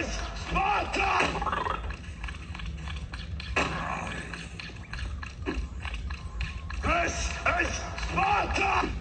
is Sparta! Sparta!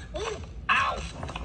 Headshot. Finish